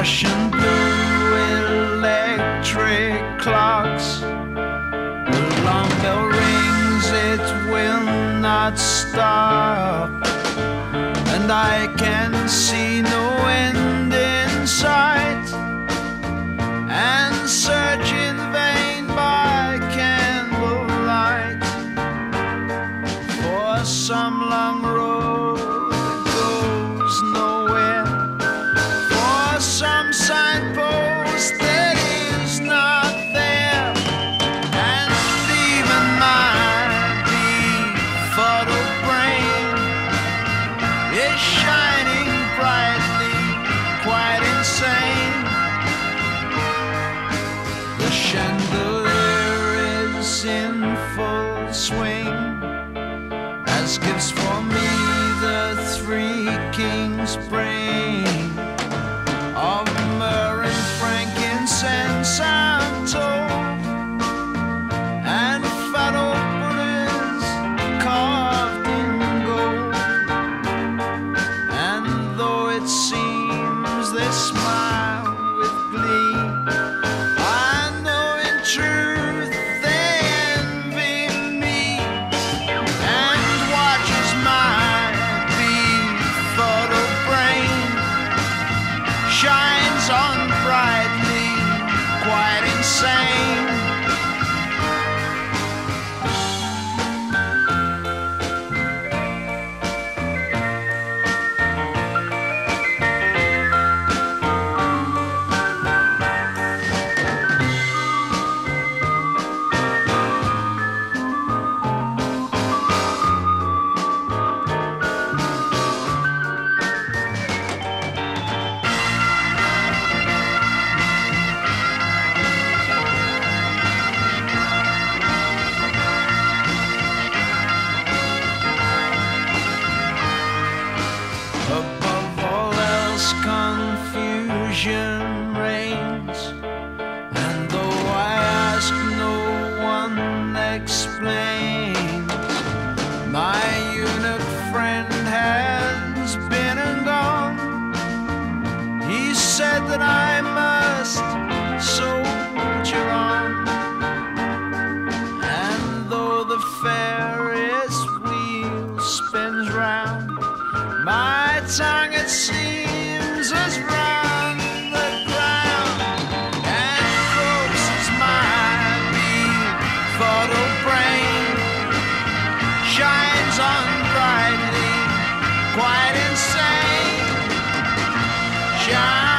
Russian blue electric clocks. The long bell rings, it will not stop. And I can see no full swing. As gifts for me the three kings bring. Of shines on brightly, quite insane. Confusion reigns. And though I ask, no one explains. My eunuch friend has been and gone. He said that I must soldier on. And though the Ferris wheel spins round, my tongue it seems quite insane. Shines